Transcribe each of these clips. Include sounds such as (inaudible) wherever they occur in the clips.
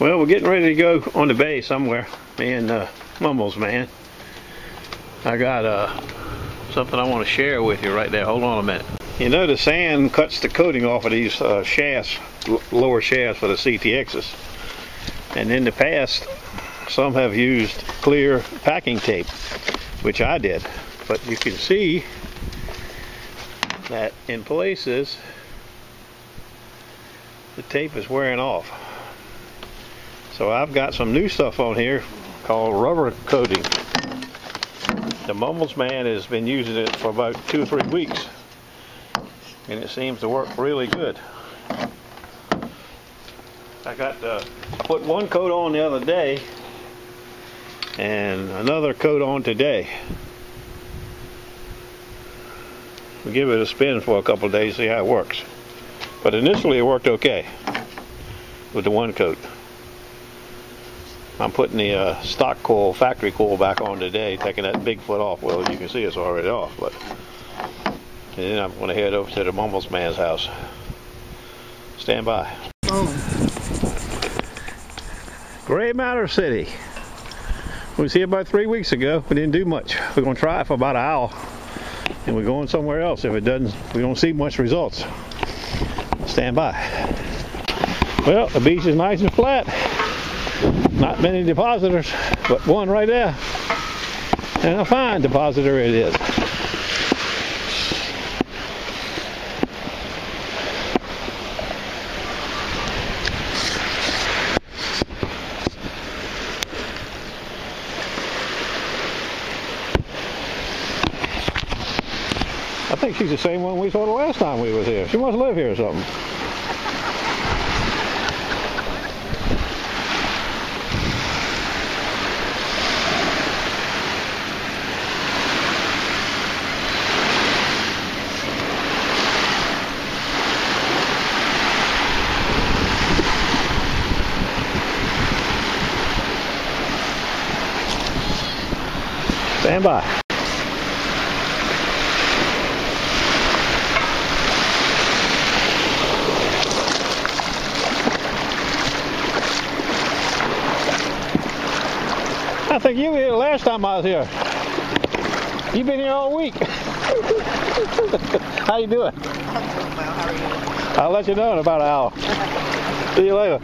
Well, we're getting ready to go on the bay somewhere. Me and uh, Mumbles, man. I got uh, something I want to share with you right there. Hold on a minute. You know the sand cuts the coating off of these uh, shafts, lower shafts for the CTXs. And in the past, some have used clear packing tape, which I did. But you can see that in places, the tape is wearing off. So I've got some new stuff on here called rubber coating. The Mumbles man has been using it for about two or three weeks and it seems to work really good. I got uh, put one coat on the other day and another coat on today. We'll give it a spin for a couple days, see how it works. But initially it worked okay with the one coat. I'm putting the uh, stock coil, factory coil back on today, taking that big foot off. Well, you can see it's already off, but and then I'm going to head over to the Mumbles man's house. Stand by. Oh. Gray Matter City. We was here about three weeks ago. We didn't do much. We're going to try it for about an hour, and we're going somewhere else if it doesn't. We don't see much results. Stand by. Well, the beach is nice and flat. Not many depositors, but one right there. And a fine depositor it is. I think she's the same one we saw the last time we was here. She must live here or something. Stand by. I think you were here last time I was here. You've been here all week. (laughs) How you doing? I'll let you know in about an hour. See you later.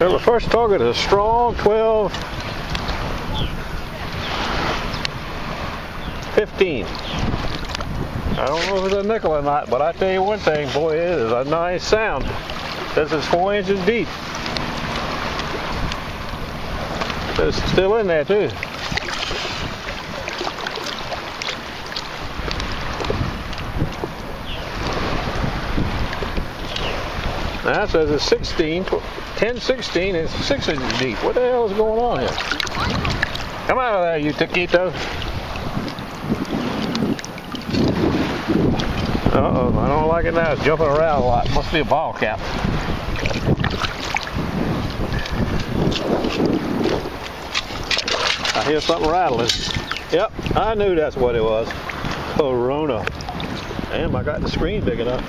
Well, the first target is a strong 12 15. I don't know if it's a nickel or not, but I tell you one thing, boy, it is a nice sound. This is four inches deep. It's still in there too. Now it says it's 16, 10, 16, it's 6 inches deep. What the hell is going on here? Come out of there, you taquito. Uh-oh, I don't like it now. It's jumping around a lot. Must be a ball cap. I hear something rattling. Yep, I knew that's what it was. Corona. Damn, I got the screen big enough.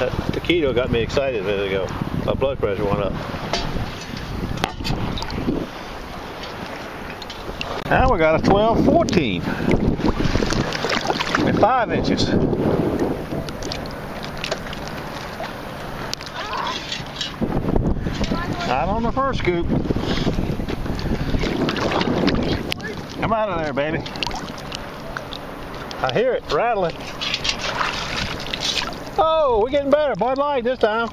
That taquito got me excited a minute ago. My blood pressure went up. Now we got a 12, 14 five inches. Not on the first scoop. Come out of there, baby. I hear it rattling. Oh, we're getting better. Bud Light this time.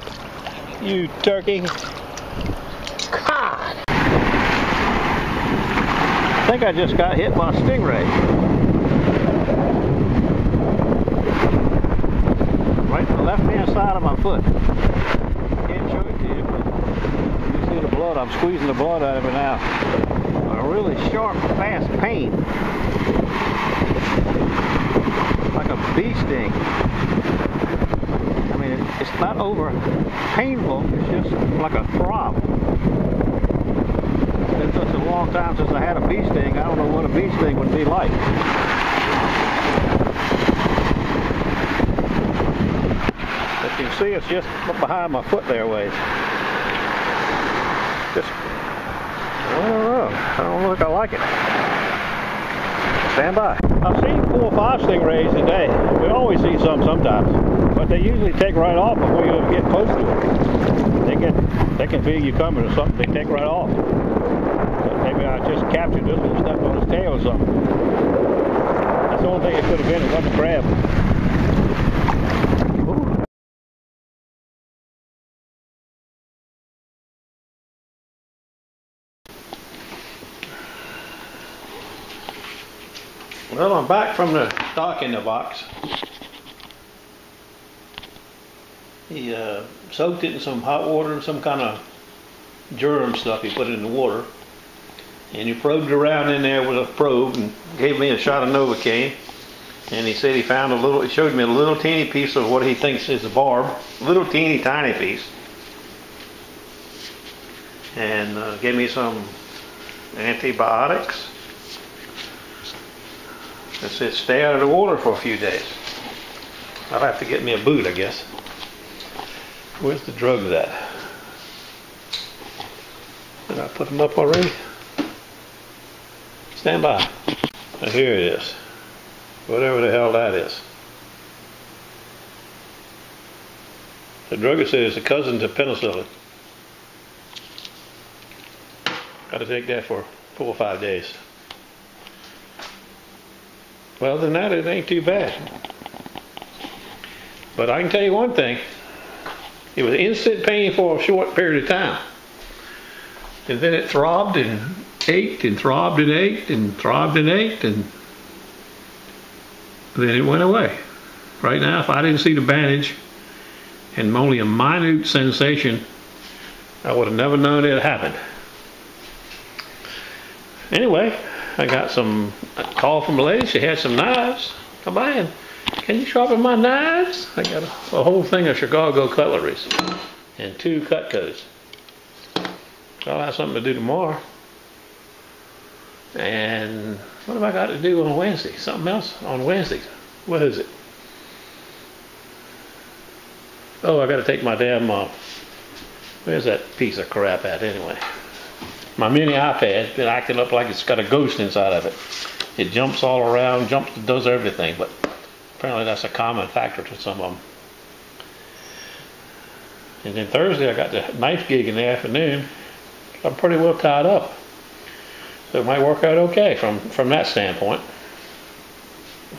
You turkey. God. I think I just got hit by a stingray. Right on the left hand side of my foot. Can't show it to you, but you see the blood. I'm squeezing the blood out of it now. A really sharp, fast pain. Like a bee sting. I mean, it's not over painful, it's just like a throb. It's been such a long time since I had a bee sting, I don't know what a bee sting would be like. See, it's just behind my foot there ways. Just, I don't know. I don't if I like it. Stand by. I've seen four or five stingrays a day. We always see some sometimes. But they usually take right off before you get close to it. They get, they can feel you coming or something, they take right off. But maybe I just captured this one, stepped on his tail or something. That's the only thing it could have been, it wasn't a crab. Well, I'm back from the stock in the box. He uh, soaked it in some hot water and some kind of germ stuff he put in the water. And he probed around in there with a probe and gave me a shot of Novocaine. And he said he found a little, he showed me a little teeny piece of what he thinks is a barb, a little teeny tiny piece. And uh, gave me some antibiotics it said stay out of the water for a few days. I'll have to get me a boot, I guess. Where's the drugs at? Did I put them up already? Stand by. Now here it is. Whatever the hell that is. The druggist said it's a cousin to penicillin. Got to take that for four or five days. Well, then that, it ain't too bad. But I can tell you one thing. It was instant pain for a short period of time. And then it throbbed and ached and throbbed and ached and throbbed and ached and then it went away. Right now, if I didn't see the bandage and only a minute sensation, I would have never known it had happened. Anyway, I got some call from a lady. She had some knives. Come by and can you sharpen my knives? I got a, a whole thing of Chicago cutleries and two Cutcos. So I'll have something to do tomorrow. And what have I got to do on Wednesday? Something else on Wednesday. What is it? Oh, I got to take my damn. Uh, where's that piece of crap at anyway? My mini iPad's been acting up like it's got a ghost inside of it. It jumps all around, jumps, does everything, but apparently that's a common factor to some of them. And then Thursday I got the knife gig in the afternoon. I'm pretty well tied up. So it might work out okay from, from that standpoint.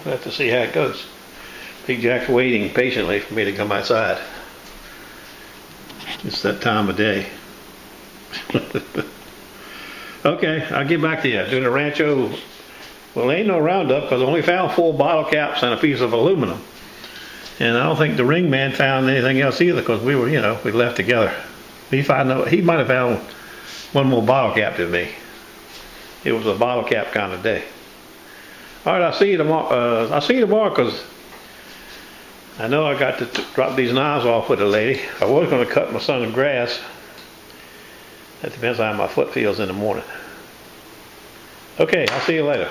We'll have to see how it goes. Big Jack's waiting patiently for me to come outside. It's that time of day. (laughs) Okay, I'll get back to you. Doing the Rancho, well, ain't no Roundup because I only found four bottle caps and a piece of aluminum. And I don't think the ring man found anything else either because we were, you know, we left together. He found he might have found one more bottle cap than me. It was a bottle cap kind of day. All right, I'll see you tomorrow. Uh, I'll see you tomorrow because I know I got to drop these knives off with a lady. I was going to cut my son's grass that depends on how my foot feels in the morning. Okay, I'll see you later.